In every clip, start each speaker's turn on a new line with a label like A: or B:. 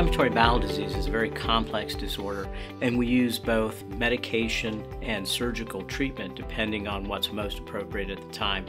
A: Inflammatory bowel disease is a very complex disorder, and we use both medication and surgical treatment depending on what's most appropriate at the time.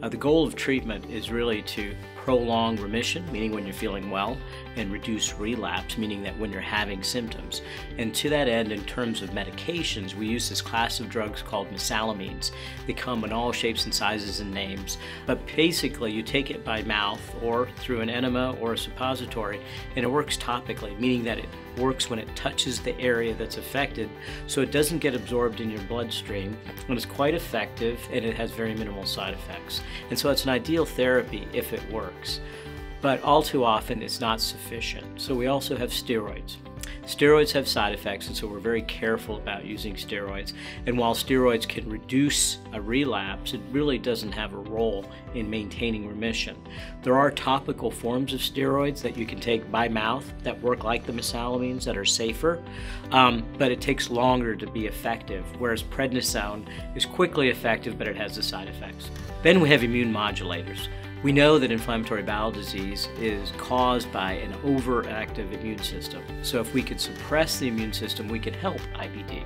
A: Uh, the goal of treatment is really to prolong remission, meaning when you're feeling well, and reduce relapse, meaning that when you're having symptoms. And to that end, in terms of medications, we use this class of drugs called mesalamines. They come in all shapes and sizes and names, but basically you take it by mouth or through an enema or a suppository, and it works topically, meaning that it works when it touches the area that's affected, so it doesn't get absorbed in your bloodstream, and it's quite effective, and it has very minimal side effects. And so it's an ideal therapy if it works. But all too often it's not sufficient. So we also have steroids. Steroids have side effects, and so we're very careful about using steroids. And while steroids can reduce a relapse, it really doesn't have a role in maintaining remission. There are topical forms of steroids that you can take by mouth that work like the mesalamines that are safer, um, but it takes longer to be effective, whereas prednisone is quickly effective, but it has the side effects. Then we have immune modulators. We know that inflammatory bowel disease is caused by an overactive immune system. So if we could suppress the immune system, we could help IBD.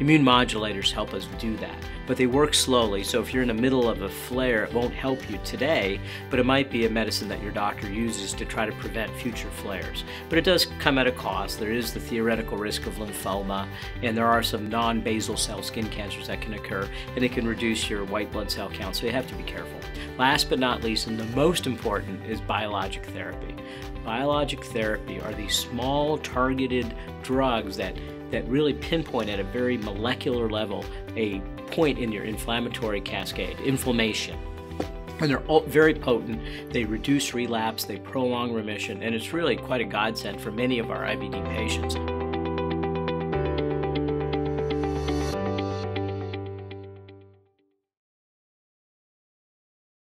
A: Immune modulators help us do that, but they work slowly. So if you're in the middle of a flare, it won't help you today, but it might be a medicine that your doctor uses to try to prevent future flares. But it does come at a cost. There is the theoretical risk of lymphoma, and there are some non-basal cell skin cancers that can occur, and it can reduce your white blood cell count, so you have to be careful. Last but not least, and the most important, is biologic therapy. Biologic therapy are these small targeted drugs that that really pinpoint at a very molecular level a point in your inflammatory cascade, inflammation. And they're very potent. They reduce relapse, they prolong remission, and it's really quite a godsend for many of our IBD patients.